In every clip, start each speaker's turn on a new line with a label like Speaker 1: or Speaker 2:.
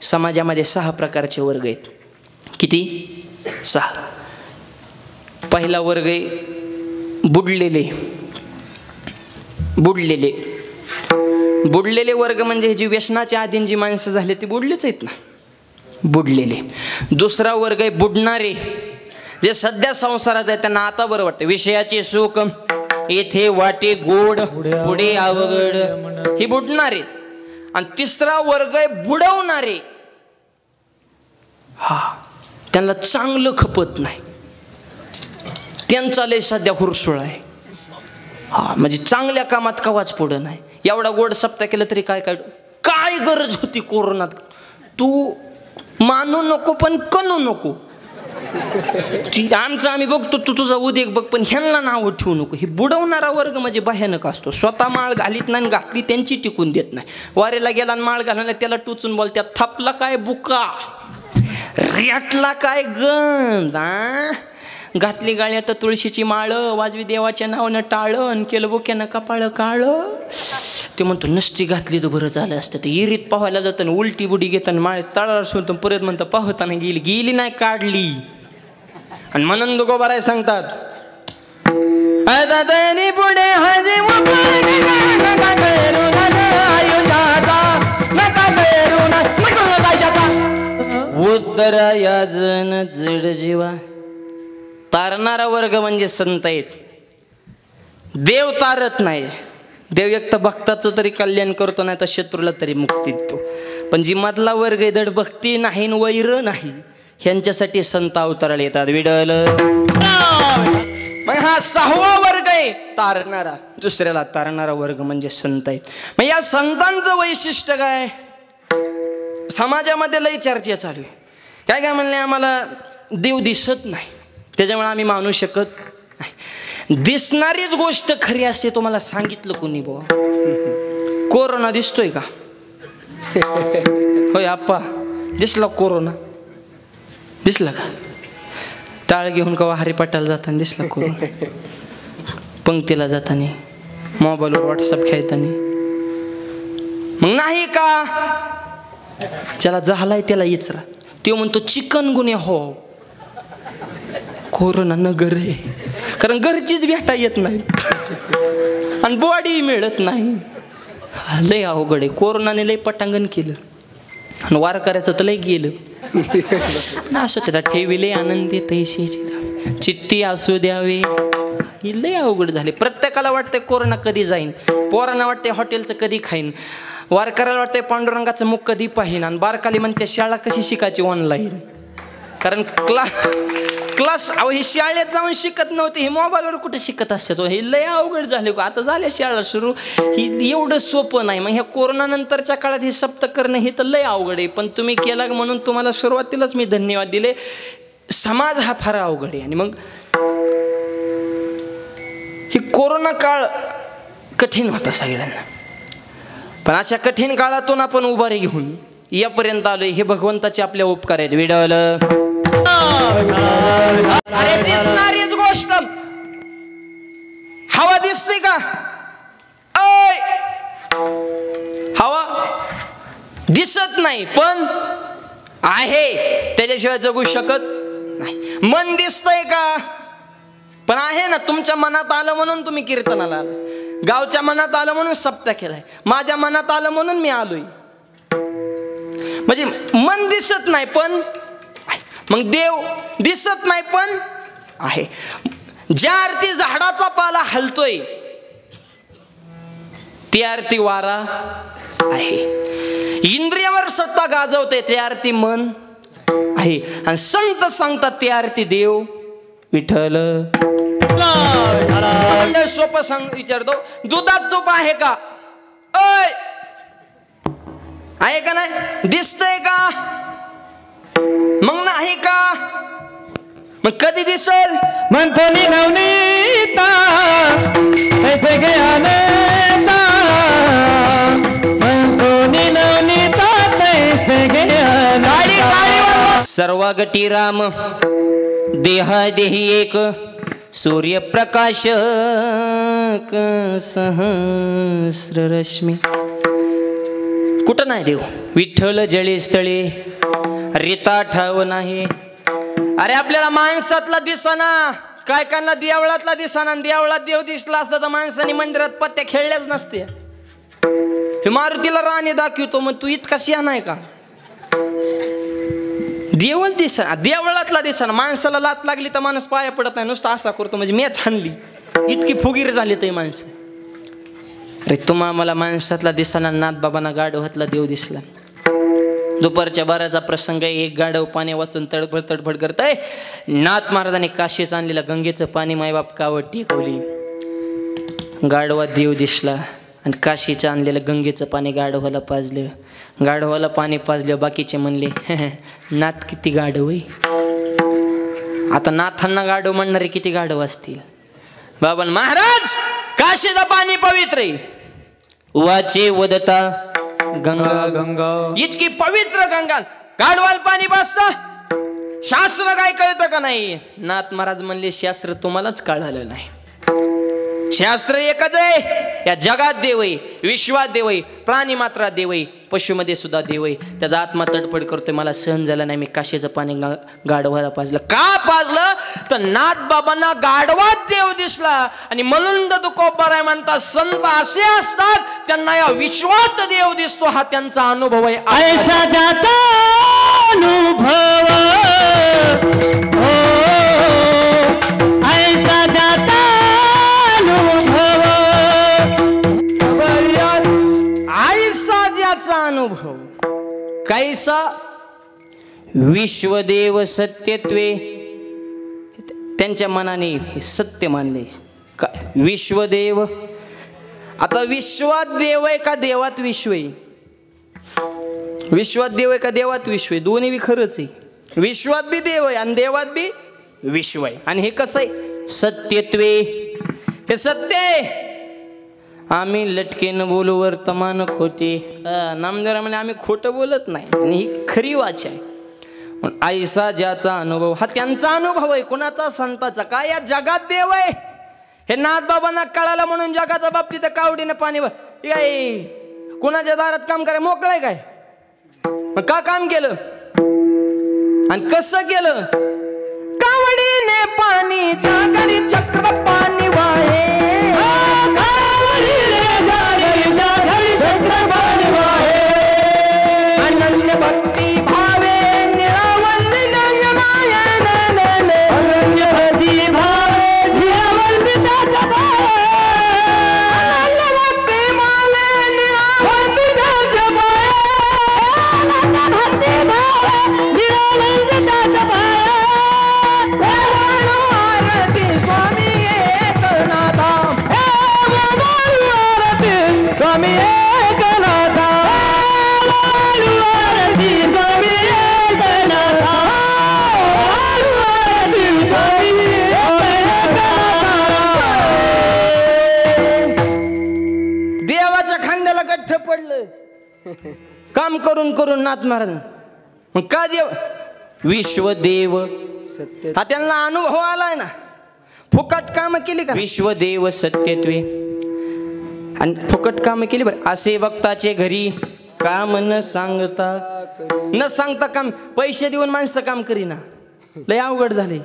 Speaker 1: समाजामध्ये सहा प्रकारचे वर्ग आहेत. किती? सहा. पहिला वर्ग आहे बुडलेले. बुडलेले. बुडलेले वर्ग म्हणजे जी व्यसनाच्या आधीन जी माणसं झाली ती बुडलेच आहेत ना. बुडलेले. दुसरा वर्ग आहे बुडणारे. जे सध्या संसारात आहे त्यांना आता बरं वाटतं. विषयाचे सुख येथे वाटे गोड पुढे अवघड. ही बुडणारे. आणि तिसरा वर्ग आहे बुडवणारे. हा. त्यांना चांगलं खपत नाही. त्यांचा लय सध्या हुरसुळ आहे. हा म्हणजे चांगल्या कामात कवाच पुढं नाही. एवढा गोड सप्ताह केलं तरी काय काय काय गरज होती कोरोनात? तू मानू नको पण कणू नको. ती आमचं आम्ही बघतो तू तुझा उद्योग बघ पण ह्यांना नावं ठेवू नको. हे बुडवणारा वर्ग म्हणजे भयानक असतो. स्वतः माळ घालीत नाही आणि घातली त्यांची टिकून देत नाही. वारेला गेला आणि माळ घालवला त्याला टुचून बोल त्यात थापला काय बुका? रेटला काय गंध आ? घातली गाळ्यात तुळशीची माळ वाजवी देवाच्या नावानं टाळं आणि केलं बोक्यानं कपाळ काळ. ते म्हणतो नसती घातली तर बरं झालं असतं. ते इरीत पाहायला जाताना उलटी बुडी घेताना माळ तळाला सोडतो परत म्हणतं पाहताना गेली. गेली नाही काढली. आणि म्हणून दुगो बराय सांगतात पुढे हजी मुकुळी नका जड जीवा तारणारा वर्ग म्हणजे संत आहेत. देव तारत नाही. देव भक्ताचं तरी कल्याण करतो नाही तर शत्रूला तरी मुक्ती देतो. पण जी मधला वर्ग आहे धड भक्ती नाही वैर नाही ह्यांच्यासाठी संत अवताराला येतात. विडल. मग हा सहावा वर्ग आहे तारणारा. दुसऱ्याला तारणारा वर्ग म्हणजे संत आहे. मग या संतांचं वैशिष्ट्य काय? समाजामध्ये लई चर्चा चालू आहे. काय काय म्हणले आम्हाला? देव दिसत नाही. त्याच्यामुळे आम्ही मानू शकत नाही. दिसणारीच गोष्ट खरी असते तुम्हाला सांगितलं कोणी बुवा. कोरोना दिसतोय का? होय आप्पा. दिसला कोरोना. दिसला का? टाळ घेऊन का हरिपाटाला जाताना दिसला कोरोना. पंक्तीला जाताना मोबाईलवर व्हॉट्सअप खेळताना. मग नाही का? ज्याला झालाय त्याला इचरा. तो म्हणतो चिकन गुन्हे हो. कोरोना नगर आहे. कारण घरचीच भेटा येत नाही. आणि बॉडी मिळत नाही. लय अवघड आहे. कोरोनाने लय पटांगण केलं. आणि वार करायचं तर लय गेलं. असं त्याला ठेविले आनंदी तैशीची चित्ती असू द्यावे. ही लय अवघड झाले. प्रत्येकाला वाटतंय कोरोना कधी जाईन. पोरांना वाटतंय हॉटेलचं कधी खाईन. वारकऱ्याला वाटतंय पांडुरंगाचं मुख कधी पाहिन. आणि बारकाली म्हणते शाळा कशी शिकायची ऑनलाईन कारण क्लास क्लास अहो ही शाळेत जाऊन शिकत नव्हते हे मोबाईलवर कुठे शिकत असते? हे लय अवघड झाले आता झाले शाळा सुरू. ही एवढं सोपं नाही. मग ह्या कोरोना नंतरच्या काळात हे सप्त करणं हे तर लय अवघड आहे. पण तुम्ही केला म्हणून तुम्हाला सुरुवातीलाच मी धन्यवाद दिले. समाज हा फार अवघड आहे. आणि मग ही कोरोना काळ कठीण होता सगळ्यांना. पण अशा कठीण काळातून आपण उभारी घेऊन यापर्यंत आलोय. हे भगवंताचे आपल्या उपकार आहेत. विडवलं. अरे दिसणारीच गोष्ट. हवा दिसते का? ऐ हवा दिसत नाही पण आहे. त्याच्याशिवाय जगू शकत नाही. मन दिसतंय का? पण आहे ना तुमच्या मनात आलं म्हणून तुम्ही कीर्तनाला आला गावच्या मनात आलं म्हणून सप्ता केलाय. माझ्या मनात आलं म्हणून मी आलोय. म्हणजे मन दिसत नाही पण मग देव दिसत नाही पण आहे. ज्या आरती झाडाचा पाला हलतोय ती आरती वारा आहे. इंद्रियावर सत्ता गाजवते ते आरती मन आहे. आणि संत सांगतात ते आरती देव विठ्ठल. सोपं सांग विचारतो. दुधात तूप आहे का? आहे का नाही? दिसतंय का? मग नाही का? मग कधी दिसल?
Speaker 2: म्हणतो नि नवनीता पैसे घ्या
Speaker 1: सर्वागटी राम देहा देही एक सूर्यप्रकाश सहस्र रश्मी कुठं नाही देव? विठ्ठल जळी स्थळे रिता ठाव नाही. अरे आपल्याला माणसातला दिसाना. काय कांना देवळातला दिसना दियावळात देवळात देव दिसला असता तर माणसाने मंदिरात पत्त्या खेळल्याच नसते. हे मारुतीला राणे दाखवतो मग तू इतका सियान आहे का? देवल दिसा देवळातला दिसा माणसाला लात लागली तर माणूस पाया पडत नाही. नुसतं असा करतो म्हणजे मेच हाणली. इतकी फुगीर झाली ते माणसं. अरे तुम्हा मला माणसातला दिसाना नाथ बाबांना गाढवातला देव दिसला. दुपारच्या बाराचा प्रसंग आहे. एक गाढव पाणी वाचून तडफड तडफड करताय. नाथ महाराजांनी काशीच आणलेलं गंगेचं पाणी मायबाप कावड टिकवली. गाढवा देव दिसला आणि काशीचं आणलेलं गंगेचं पाणी गाढवाला पाजलं. गाढवाला पाणी पाजलं बाकीचे म्हणले नाथ किती गाढव आहे. आता नाथांना गाढव म्हणणारे किती गाढव असतील? बाबा महाराज काशीचं पाणी पवित्र वाचे वदता गंगा
Speaker 2: गंगा.
Speaker 1: इतकी पवित्र गंगा. गाढवाल पाणी पाजत शास्त्र काय कळतं का नाही? नाथ महाराज म्हणले शास्त्र तुम्हालाच कळालं नाही. शास्त्र एकच आहे या जगात देव आहे विश्वात देव आहे प्राणी मात्रा देव आहे पशुमध्ये सुद्धा देव आहे त्याचा आत्मा तडफड करतोय मला सहन झालं नाही मी काशीचं पाणी गा गाढवाला पाजलं का पाजलं तर नाथ बाबांना गाढवात देव दिसला आणि मलंद तुकोबाराय म्हणतात संत असे असतात त्यांना या विश्वात देव दिसतो हा त्यांचा अनुभव आहे
Speaker 2: ऐसा जाता अनुभव
Speaker 1: कैसा? विश्वदेव सत्यत्वे. त्यांच्या मनाने हे सत्य मानले. का? विश्वदेव. आता विश्वात देव आहे का देवात विश्व आहे? विश्वात देव आहे का देवात विश्व आहे? दोन्ही बी खरंच आहे. विश्वात बी देव आहे आणि देवात बी विश्व आहे. आणि हे कसं आहे? सत्यत्वे. हे सत्य आहे. आम्ही लटकेन बोलू वर्तमान खोटे. नामदेवरा म्हणे आम्ही खोटं बोलत नाही. आणि ही खरी वाच आहे. पण आईसा ज्याचा अनुभव हा त्यांचा अनुभव आहे. कुणाचा संताचा? काय या जगात देव आहे? हे नाथ बाबांना कळालं म्हणून जगाच्या बाबतीत कावडीनं पाणी काय कुणाच्या दारात काम कराय मोकळय काय? मग का काम केलं? आणि कसं केलं? कावडीने पाणी जागरी चक्र पाणी काम करून करून नाथ महाराज. मग का देव? विश्वदेव.
Speaker 2: सत्य
Speaker 1: हा त्यांना अनुभव आलाय ना. फुकट काम केली का? विश्वदेव सत्यत्वे. आणि फुकट काम केली बरं. असे वक्ताचे घरी काम न सांगता न सांगता काम पैसे देऊन माणसं काम करीना. लय अवघड झाले.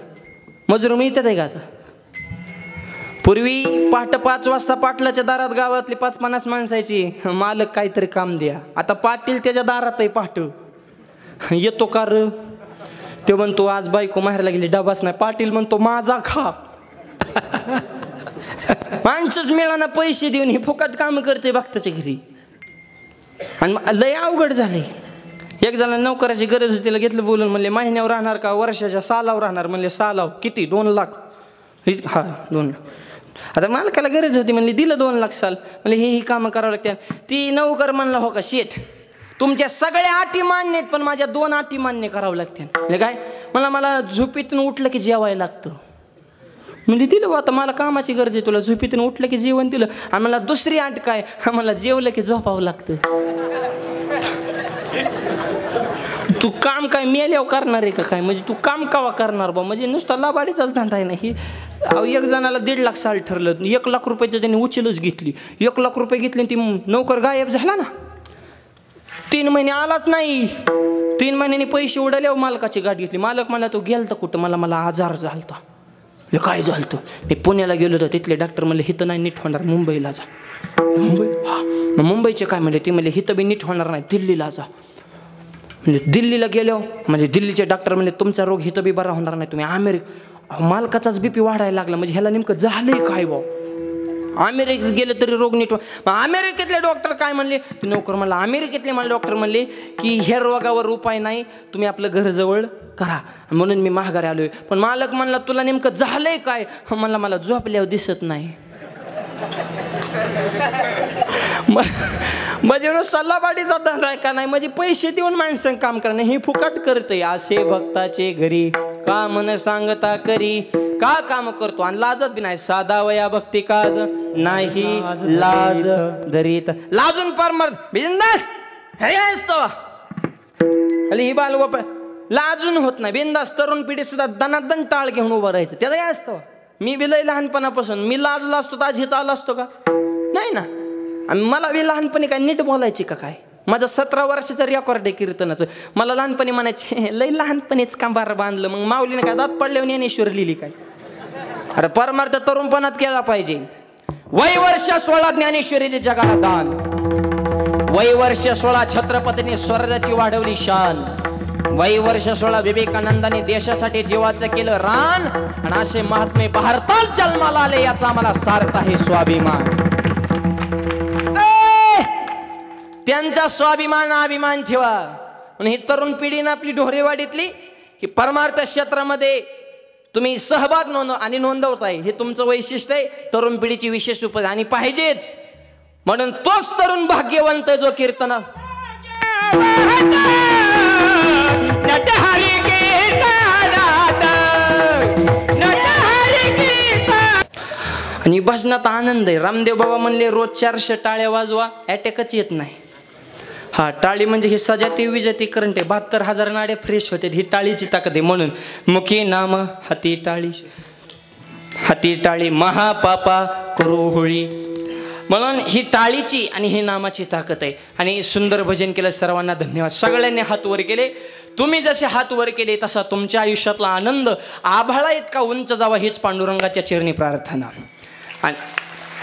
Speaker 1: मजूर मिळतात आहे का आता? पूर्वी पहाट पाच वाजता पाटलाच्या दारात गावातली पाच पन्नास माणसाची मालक काहीतरी काम द्या. आता पाटील त्याच्या दारात आहे पहाट. येतो का र? ते म्हणतो आज बायको माहेरला गेली डबाच नाही. पाटील म्हणतो माझा खा. माणसंच मिळाना पैसे देऊन हे फुकट काम करते भक्ताच्या घरी. आणि मग लय अवघड झाले एक जण नोकराची गरज होती तिला घेतलं बोलून म्हणले महिन्यावर राहणार का? वर्षाच्या सालावर राहणार? म्हणले सालाव. किती? दोन लाख. हा दोन लाख. आता मालकाला गरज होती म्हणली दिलं दोन लाख साल. म्हणजे हे ही कामं करावं लागतात ती नौकर म्हणला हो का शेठ? तुमच्या सगळ्या अटी मान्य आहेत पण माझ्या दोन अटी मान्य करावं लागते. म्हणजे काय? मला मला झोपीतून उठलं की जेवायला लागतं. म्हणजे दिलं आता मला कामाची गरज आहे तुला झोपीतून उठलं की जेवण दिलं. आणि मला दुसरी आट काय? मला जेवलं की झोपावं लागतं. तू काम काय मेल्यावर करणार आहे का काय? म्हणजे तू काम कावा करणार बा? म्हणजे नुसता लाभाडीचाच धंदा आहे ना ही. अहो, एक जणाला दीड लाख साल ठरलं. एक लाख रुपयाचं त्यांनी उचलच घेतली. एक लाख रुपये घेतले आणि ती नोकर गायब झाला ना. तीन महिने आलाच नाही. तीन महिन्यांनी पैसे उडाले मालकाची गाठ घेतली. मालक मला तो गेलता कुठं? मला मला आजार झालता. काय झालं मी पुण्याला गेलो होतो. तिथले डॉक्टर म्हणले हिथं नाही नीट होणार. मुंबईला जा. मुंबई? हा. मुंबईचे काय म्हणले? ते म्हणले हिथं बी नीट होणार नाही. दिल्लीला जा. म्हणजे दिल्लीला गेलो म्हणजे दिल्लीचे डॉक्टर म्हणले तुमचा रोग हिथं बी बरा होणार नाही तुम्ही अमेरिका मालकाचाच बी पी वाढायला लागला. म्हणजे ह्याला नेमकं झालंय काय भाऊ? अमेरिकेत गेलं तरी रोग नीट मग अमेरिकेतले डॉक्टर काय म्हणले? ते नोकर म्हणला अमेरिकेतले मला डॉक्टर म्हणले की ह्या रोगावर उपाय नाही तुम्ही आपलं घर जवळ करा. म्हणून मी महागारी आलोय. पण मालक म्हणला तुला नेमकं झालंय काय? म्हणला मला झोपल्यावर दिसत नाही. म्हणजे सल्लाबाडीचा धंदा आहे का नाही? म्हणजे पैसे देऊन माणसं काम करणं हे फुकट करतंय असे भक्ताचे घरी का मन सांगता करी? का काम करतो? आणि लाजत बी नाही. साधा वया भक्ती काज नाही. लाज दरीत लाजून पार मर बिंदास. हे असतो आणि ही बालगोपाळ लाजून होत नाही. बिंदास तरुण पिढी सुद्धा दनादन टाळ घेऊन उभं राहायचं. त्याचं काय असतं मी बी लय लहानपणापासून. मी लाजला असतो तर आज इथं आला असतो का? नाही ना. आणि मला बी लहानपणी काय नीट बोलायची का काय? माझं सतरा वर्षाचं रेकॉर्ड आहे कीर्तनाचं. मला लहानपणी म्हणायचे लय लहानपणीच कांबार बांधलं. मग माऊलीने काय दात पडले ज्ञानेश्वर लिहिली काय? अरे परमार्थ तरुणपणात केला पाहिजे. वय वर्ष सोळा ज्ञानेश्वरीने जगाला दान. वय वर्ष सोळा छत्रपतीने स्वर्गाची वाढवली शान. वय वर्ष सोळा विवेकानंदाने देशासाठी जीवाचं केलं रान. आणि असे महात्मे भारतात जन्माला आले याचा आम्हाला सार्थ आहे स्वाभिमान. त्यांचा स्वाभिमान अभिमान ठेवा. आणि ही तरुण पिढीनं आपली ढोरेवाडीतली ही परमार्थ क्षेत्रामध्ये तुम्ही सहभाग नोंद आणि नोंदवताय. हे तुमचं वैशिष्ट्य आहे. तरुण पिढीची विशेष उपज आणि पाहिजेच. म्हणून तोच तरुण भाग्यवंत जो कीर्तन आणि भजनात आनंद आहे. रामदेव बाबा म्हणले रोज चारशे टाळ्या वाजवा अटॅकच येत नाही. हा टाळी म्हणजे ही सजाती विजाती करंट आहे. बहात्तर हजार नाडे फ्रेश होते. ही टाळीची ताकद आहे म्हणून. मुखी नाम हाती टाळी. हाती टाळी महापापा करू होळी म्हणून ही टाळीची आणि ही नामाची ताकद आहे. आणि सुंदर भजन केलं सर्वांना धन्यवाद. सगळ्यांनी हात वर केले. तुम्ही जसे हात वर केले तसा तुमच्या आयुष्यातला आनंद आभाळा इतका उंच जावा हीच पांडुरंगाच्या चिरणी प्रार्थना. आणि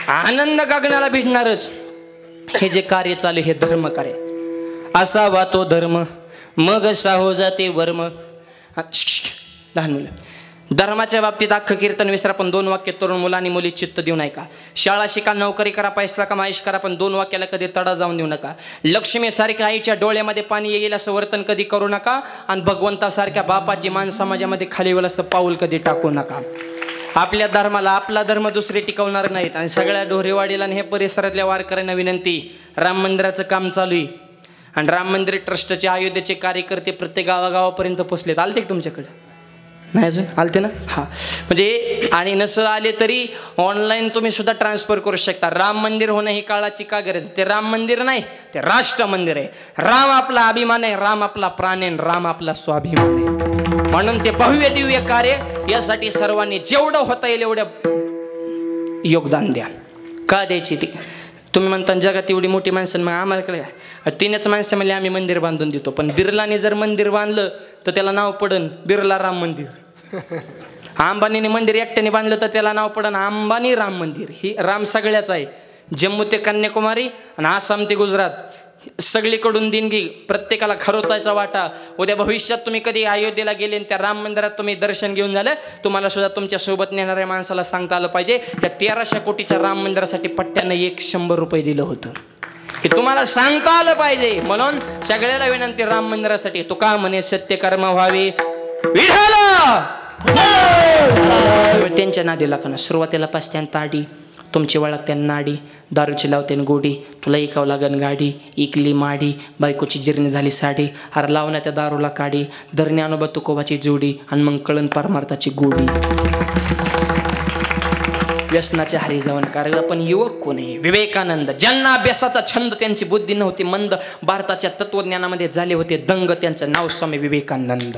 Speaker 1: आनंद गगनाला भेटणारच. हे जे कार्य चालू हे धर्म कार्य. असावा तो धर्म. मग साहो जाते वर्म. लहान मुलं. धर्माच्या बाबतीत अख्खं कीर्तन विसरा पण दोन वाक्य तरुण मुलांनी मुली चित्त देऊ नका. शाळा शिका नोकरी करा पैसा कमाईश करा पण दोन वाक्याला कधी तडा जाऊन देऊ नका. लक्ष्मीसारख्या आईच्या डोळ्यामध्ये पाणी येईल असं वर्तन कधी करू नका आणि भगवंतासारख्या बापाची मान समाजामध्ये खाली येईल असं पाऊल कधी टाकू नका. आपल्या धर्माला आपला धर्म दुसरे टिकवणार नाहीत आणि सगळ्या ढोरेवाडीला आणि हे परिसरातल्या वारकऱ्यांना विनंती राम मंदिराचं काम चालू आहे. आणि राम मंदिर ट्रस्टचे अयोध्येचे कार्यकर्ते प्रत्येक गावागावापर्यंत पोचलेत आलते तुमच्याकडे? नाही अजून? आलते ना? हां. म्हणजे आणि नसं आले तरी ऑनलाईन तुम्ही सुद्धा ट्रान्सफर करू शकता. राम मंदिर होणं ही काळाची का गरज आहे? ते राम मंदिर नाही ते राष्ट्र मंदिर आहे. राम आपला अभिमान आहे राम आपला प्राण आहे राम आपला स्वाभिमान आहे. म्हणून ते भव्य दिव्य कार्य यासाठी सर्वांनी जेवढं होता येईल एवढं योगदान द्या. का द्यायची ती? तुम्ही म्हणता जगात एवढी मोठी माणसं मग आम्हाला काय? तीनच माणसं म्हणले आम्ही मंदिर बांधून देतो. पण बिर्लाने जर मंदिर बांधलं तर त्याला नाव पडन बिर्ला राम मंदिर. अंबानीने मंदिर एकट्याने बांधलं तर त्याला नाव पडन अंबानी राम मंदिर. ही राम सगळ्याच आहे. जम्मू ते कन्याकुमारी आणि आसाम ते गुजरात. सगळीकडून देणगी प्रत्येकाला खरवतायचा वाटा. उद्या भविष्यात तुम्ही कधी अयोध्येला गेले आणि त्या राम मंदिरात तुम्ही दर्शन घेऊन झालं तुम्हाला सुद्धा तुमच्यासोबत नेणाऱ्या माणसाला सांगता आलं पाहिजे त्या तेराशे कोटीच्या राम मंदिरासाठी पट्ट्यानं एक शंभर रुपये दिलं होतं. की तुम्हाला सांगता आलं पाहिजे. म्हणून सगळ्याला विनंती राम मंदिरासाठी तू का म्हणे सत्य कर्म व्हावे त्यांच्या नादी का सुरुवातीला पाचत्यान ताडी. तुमची वळखत्या नाडी दारूची लावते गोडी तुला इकावं लागन गाडी इकली माडी बायकोची जिरणी झाली साडी हार लावण्या त्या दारूला काडी धरणे अनुभव तुकोबाची जोडी आणि मग कळण परमार्थाची गोडी. व्यसनाचे हरी जाऊन कारण आपण युवक कोणी विवेकानंद. ज्यांना अभ्यासाचा छंद त्यांची बुद्धी नव्हती मंद भारताच्या तत्वज्ञानामध्ये झाले होते दंग त्यांचं नाव स्वामी विवेकानंद.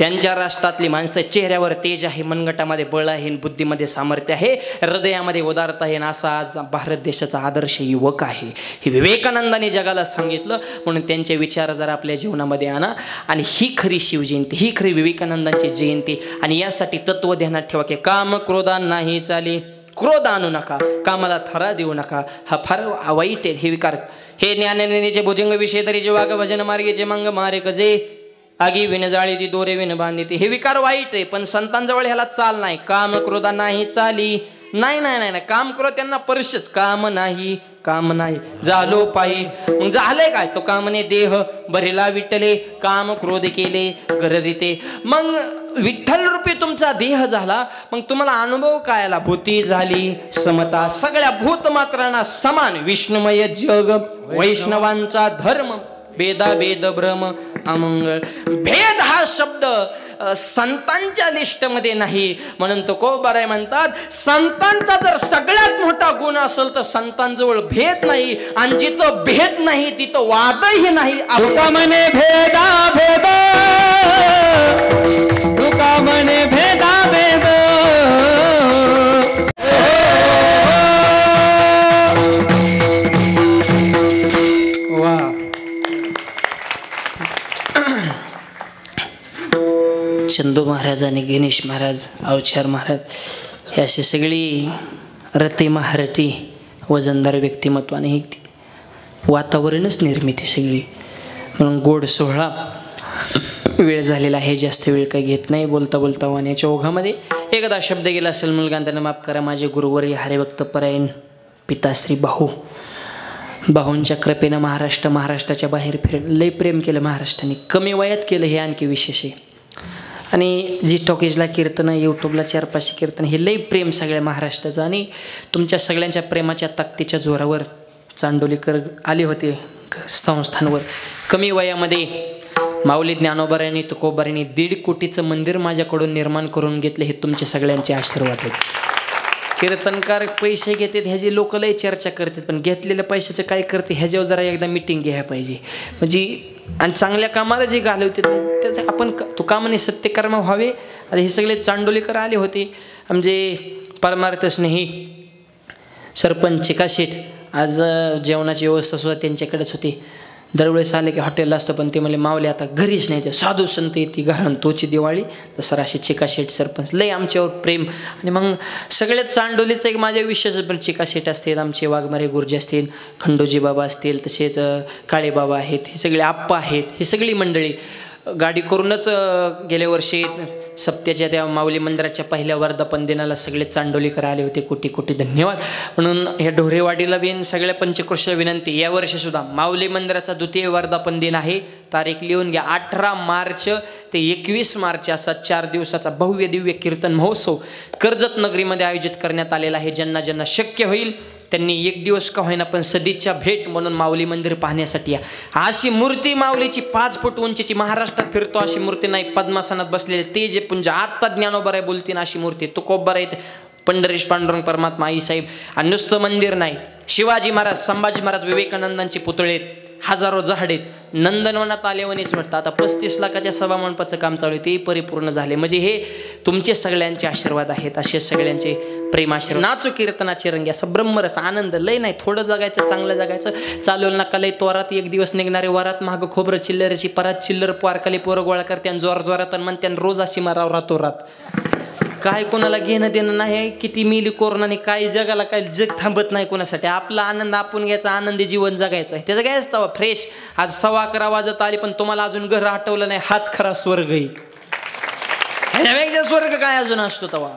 Speaker 1: त्यांच्या राष्ट्रातली माणसं चेहऱ्यावर तेज आहे मनगटामध्ये बळ आहे बुद्धीमध्ये सामर्थ्य आहे. हृदयामध्ये उदारता आहे असा आज भारत देशाचा आदर्श युवक आहे. हे विवेकानंदाने जगाला सांगितलं. म्हणून त्यांचे विचार जर आपल्या जीवनामध्ये आणा. आणि ही खरी शिवजयंती ही खरी विवेकानंदांची जयंती आणि यासाठी तत्व ध्यानात ठेवा की काम क्रोधान नाही चाली. क्रोध आणू नका कामाला थरा देऊ नका. हा फार वाईट आहे हे विकार. हे ज्ञाननेचे भुजंग विषय तरी जे वाघ भजन मार्गेचे मंग मारे कजे आगी विण जाळी ती दोरे विण बांधिती हे विकार वाईट आहे पण संतांजवळ ह्याला चाल नाही. काम क्रोधा नाही चाली. नाही नाही नाही नाही. काम क्रोध त्यांना परिषद काम नाही काम नाही. झालो पायी. मग झालंय काय? तो कामने देह बरेला विटले काम क्रोध केले गररिते मग विठ्ठल रूपी तुमचा देह झाला. मग तुम्हाला अनुभव काय आला भूती झाली समता. सगळ्या भूतमात्रांना समान. विष्णुमय जग वैष्णवांचा धर्म. भेदा भेद भ्रम अमंगळ. भेद हा शब्द संतांच्या लिस्टमध्ये नाही. म्हणून तो कोबाराय म्हणतात संतांचा जर सगळ्यात मोठा गुण असेल तर संतांजवळ भेद नाही. आणि जिथं भेद नाही तिथं वादही नाही. असं
Speaker 2: म्हणे भेदा भेद. तुका म्हणे भेदा
Speaker 1: चंदू महाराज आणि गणेश महाराज अवचार महाराज हे अशी सगळी रती महारथी वजनदार व्यक्तिमत्वाने ही वातावरणच निर्मिती सगळी. म्हणून गोड सोहळा वेळ झालेला आहे जास्त वेळ काही घेत नाही बोलता बोलता वाण्याच्या ओघामध्ये एकदा शब्द गेला असेल मुलगा त्यांना माफ करा माझे गुरुवरी हरिभक्त परायण. पिताश्री भाऊ. भाऊंच्या कृपेनं महाराष्ट्र महाराष्ट्राच्या बाहेर फिर लय प्रेम केलं महाराष्ट्राने. कमी वयात केलं हे आणखी विशेष आहे. आणि जी टॉकीजला कीर्तनं यूट्यूबला चार पाचशे कीर्तन हे लई प्रेम सगळ्या महाराष्ट्राचं. आणि तुमच्या सगळ्यांच्या प्रेमाच्या ताकदीच्या जोरावर चांडोलीकर आले होते संस्थांवर कमी वयामध्ये माऊली ज्ञानोबारायांनी तुकोबारायांनी दीड कोटीचं मंदिर माझ्याकडून निर्माण करून घेतले हे तुमचे सगळ्यांचे आशीर्वाद आहेत. कीर्तनकार पैसे घेतात ह्याची लोक लय चर्चा करतात पण घेतलेल्या पैशाचं काय करते ह्याच्यावर जरा एकदा मिटिंग घ्यायला पाहिजे. म्हणजे आणि चांगल्या कामाला जे घालवते त्याचं आपण तो कामाने सत्यकर्म व्हावे आणि हे सगळे चांडोलीकर आले होते. म्हणजे परमार्थ स्नेही सरपंच चिका आज जेवणाची व्यवस्था सुद्धा त्यांच्याकडेच होती. दरवेळेस आले की हॉटेलला असतं पण ते म्हणले मावले आता घरीच नाही ते साधू संत येते घरान तोची दिवाळी. तर सर असे चिका शेट सरपंच. लय आमच्यावर प्रेम. आणि मग सगळ्यात चांडोलीचं एक माझ्या विशेष पण चिका शेट असतील. आमचे वाघमारे गुरुजी असतील खंडोजी बाबा असतील तसेच काळेबाबा आहेत हे सगळे आप्पा आहेत ही सगळी मंडळी. गाडी करूनच गेल्या वर्षी सप्त्याच्या त्या माऊली मंदिराच्या पहिल्या वर्धापन दिनाला सगळे चांडोलीकर आले होते. कोटी कोटी धन्यवाद. म्हणून ह्या ढोरेवाडीला बिन सगळ्या पंचकृष्ण विनंती. या वर्षीसुद्धा माऊली मंदिराचा द्वितीय वर्धापन दिन आहे. तारीख लिहून घ्या. अठरा मार्च ते एकवीस मार्च असा चार दिवसाचा भव्य दिव्य कीर्तन महोत्सव कर्जत नगरीमध्ये आयोजित करण्यात आलेला आहे. ज्यांना ज्यांना शक्य होईल त्यांनी एक दिवस का होईना पण सदिच्छा भेट म्हणून माऊली मंदिर पाहण्यासाठी या. अशी मूर्ती माऊलीची पाच फूट उंचीची महाराष्ट्रात फिरतो अशी मूर्ती नाही. पद्मासनात बसलेले ते जे पुंज आत्ता ज्ञानोबर बोलतीन अशी मूर्ती तो कोब्बर आहेत पंढरीश पांडुरंग परमात्मा आईसाहेब आणि नुसतं मंदिर नाही. शिवाजी महाराज संभाजी महाराज विवेकानंदांचे पुतळे आहेत. हजारो झाड आहेत नंदनवनात आल्यावणीच वाटतं. आता पस्तीस लाखाच्या सभा मंडपाचं काम चालू आहे ते परिपूर्ण झाले. म्हणजे हे तुमचे सगळ्यांचे आशीर्वाद आहेत असे सगळ्यांचे प्रेम आशीर्वाद. नाचू कीर्तनाचे रंगी असं ब्रह्मरस आनंद लय नाही थोडं जगायचं चांगलं जगायचं. चालवलं नका लय तोरात एक दिवस निघणारे वरात मागं खोबरं चिल्लरची परात चिल्लर पारकाली पोरं गोळा करते आणि जोर जोरात आणि म्हणते आणि रोज अशी माराव रातो रात काय कोणाला घेणं देणं नाही किती मिली कोरोनाने काय जगाला काय जग थांबत नाही कोणासाठी. आपला आनंद आपण घ्यायचा आनंदी जीवन जगायचं आहे. त्याचं काय असतं फ्रेश आज सव्वा अकरा वाजत आली पण तुम्हाला अजून घर आठवलं नाही हाच खरा स्वर्ग आहे. स्वर्ग काय अजून असतो तवा?